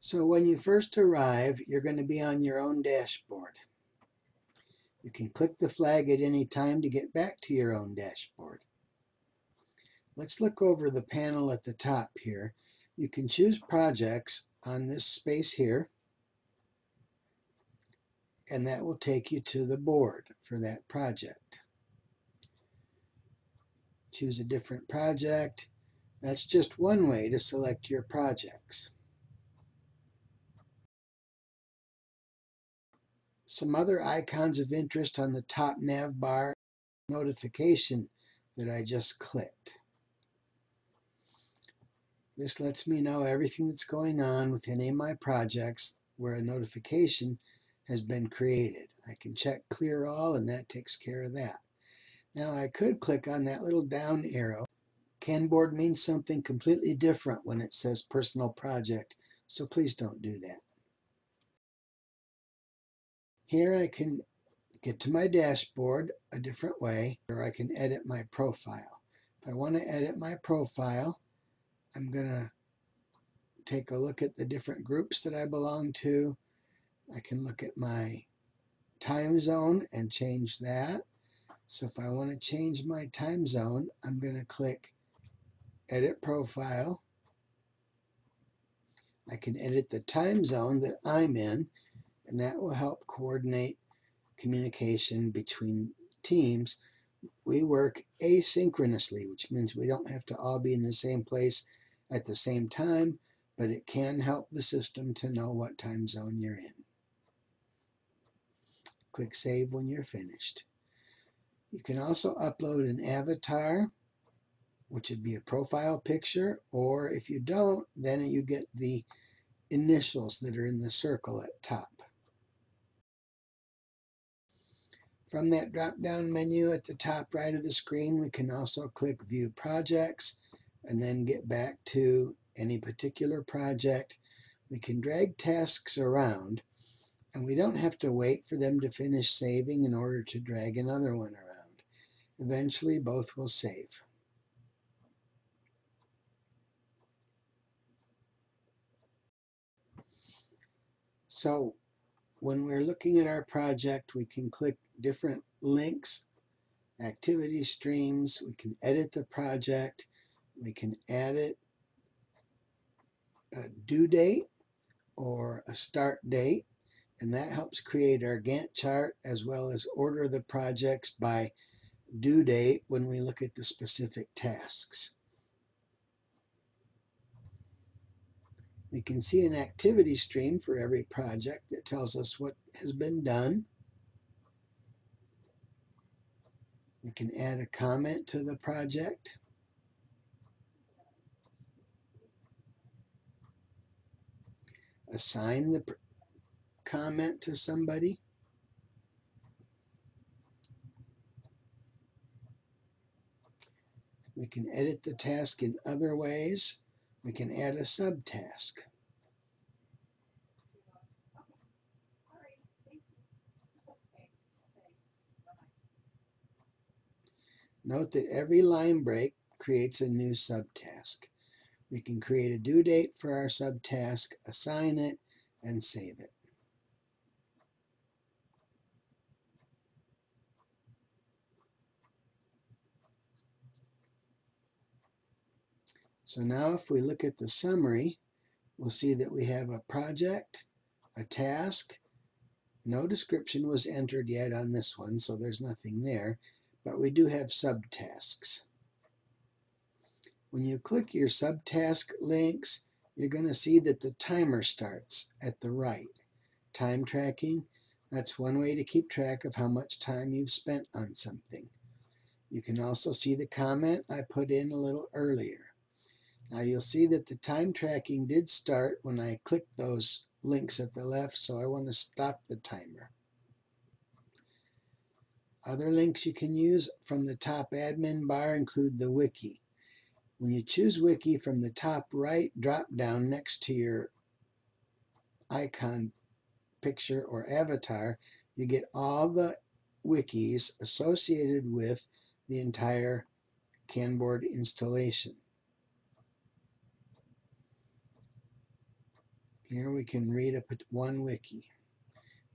So when you first arrive, you're going to be on your own dashboard. You can click the flag at any time to get back to your own dashboard. Let's look over the panel at the top here. You can choose projects on this space here, and that will take you to the board for that project. Choose a different project. That's just one way to select your projects. Some other icons of interest on the top nav bar notification that I just clicked. This lets me know everything that's going on with any of my projects where a notification has been created. I can check clear all and that takes care of that. Now I could click on that little down arrow. Kanboard means something completely different when it says personal project, so please don't do that. Here I can get to my dashboard a different way, or I can edit my profile. If I want to edit my profile, I'm going to take a look at the different groups that I belong to. I can look at my time zone and change that. So if I want to change my time zone, I'm going to click Edit Profile. I can edit the time zone that I'm in, and that will help coordinate communication between teams. We work asynchronously, which means we don't have to all be in the same place at the same time, but it can help the system to know what time zone you're in. Click Save when you're finished. You can also upload an avatar, which would be a profile picture, or if you don't, then you get the initials that are in the circle at top. From that drop-down menu at the top right of the screen, we can also click View Projects and then get back to any particular project. We can drag tasks around and we don't have to wait for them to finish saving in order to drag another one around. Eventually both will save. So when we're looking at our project, we can click different links, activity streams, we can edit the project, we can add it a due date or a start date and that helps create our Gantt chart as well as order the projects by due date when we look at the specific tasks. We can see an activity stream for every project that tells us what has been done. We can add a comment to the project. assign the comment to somebody. We can edit the task in other ways. We can add a subtask. Note that every line break creates a new subtask. We can create a due date for our subtask, assign it, and save it. So now if we look at the summary, we'll see that we have a project, a task, no description was entered yet on this one, so there's nothing there, but we do have subtasks. When you click your subtask links, you're going to see that the timer starts at the right. Time tracking, that's one way to keep track of how much time you've spent on something. You can also see the comment I put in a little earlier. Now you'll see that the time tracking did start when I clicked those links at the left, so I want to stop the timer. Other links you can use from the top admin bar include the wiki. When you choose wiki from the top right drop down next to your icon picture or avatar, you get all the wikis associated with the entire Kanboard installation. Here we can read a, one wiki.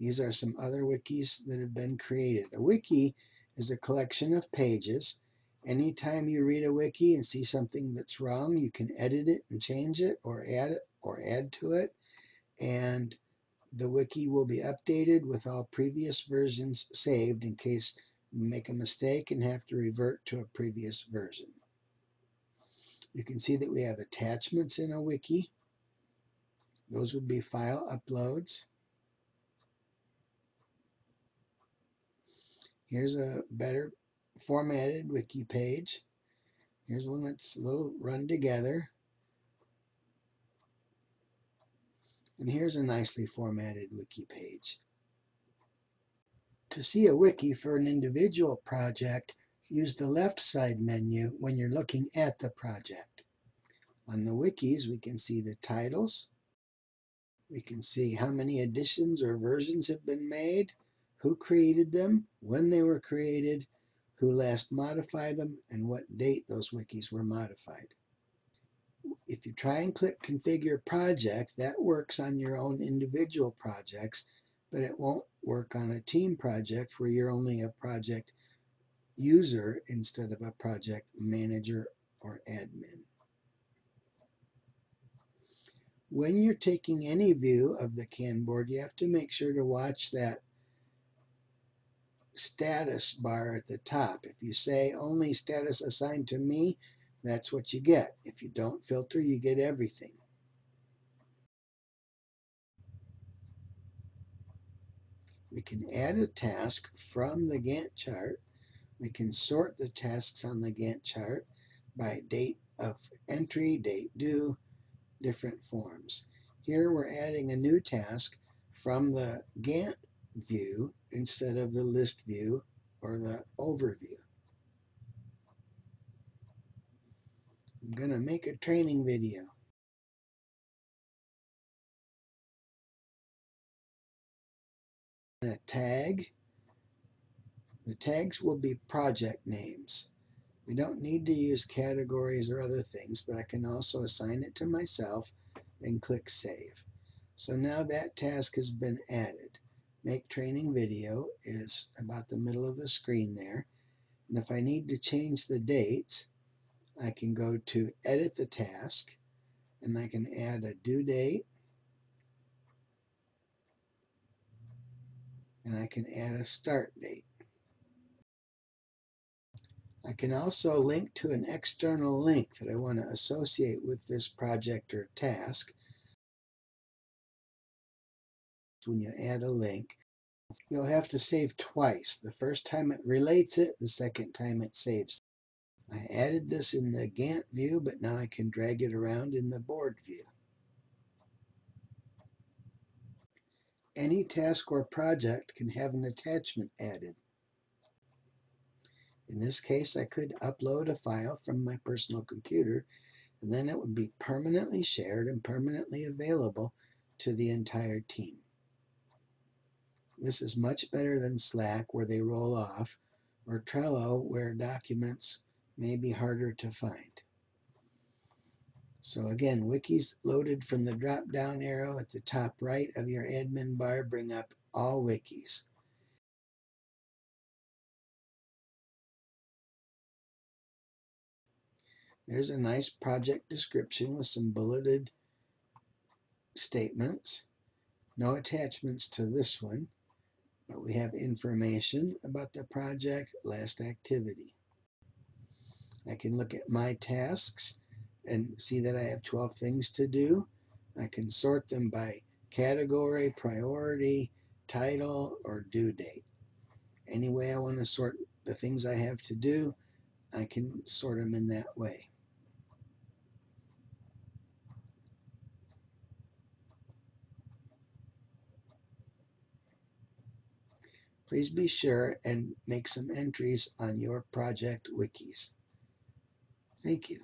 These are some other wikis that have been created. A wiki is a collection of pages. Anytime you read a wiki and see something that's wrong, you can edit it and change it or add it or add to it. And the wiki will be updated with all previous versions saved in case you make a mistake and have to revert to a previous version. You can see that we have attachments in a wiki. Those would be file uploads. Here's a better formatted wiki page. Here's one that's a little run together. And here's a nicely formatted wiki page. To see a wiki for an individual project, use the left side menu when you're looking at the project. On the wikis, we can see the titles. We can see how many editions or versions have been made who created them, when they were created, who last modified them, and what date those wikis were modified. If you try and click Configure Project, that works on your own individual projects, but it won't work on a team project where you're only a project user instead of a project manager or admin. When you're taking any view of the Kanboard, you have to make sure to watch that status bar at the top. If you say only status assigned to me, that's what you get. If you don't filter, you get everything. We can add a task from the Gantt chart. We can sort the tasks on the Gantt chart by date of entry, date due, different forms. Here we're adding a new task from the Gantt view instead of the list view or the overview. I'm going to make a training video. a tag. The tags will be project names. We don't need to use categories or other things, but I can also assign it to myself and click Save. So now that task has been added make training video is about the middle of the screen there. And if I need to change the dates, I can go to edit the task and I can add a due date and I can add a start date. I can also link to an external link that I want to associate with this project or task when you add a link, you'll have to save twice. The first time it relates it, the second time it saves. I added this in the Gantt view, but now I can drag it around in the board view. Any task or project can have an attachment added. In this case, I could upload a file from my personal computer, and then it would be permanently shared and permanently available to the entire team. This is much better than Slack where they roll off or Trello where documents may be harder to find. So again, wikis loaded from the drop down arrow at the top right of your admin bar bring up all wikis. There's a nice project description with some bulleted statements. No attachments to this one but we have information about the project last activity. I can look at my tasks and see that I have 12 things to do. I can sort them by category, priority, title, or due date. Any way I want to sort the things I have to do, I can sort them in that way. Please be sure and make some entries on your project wikis. Thank you.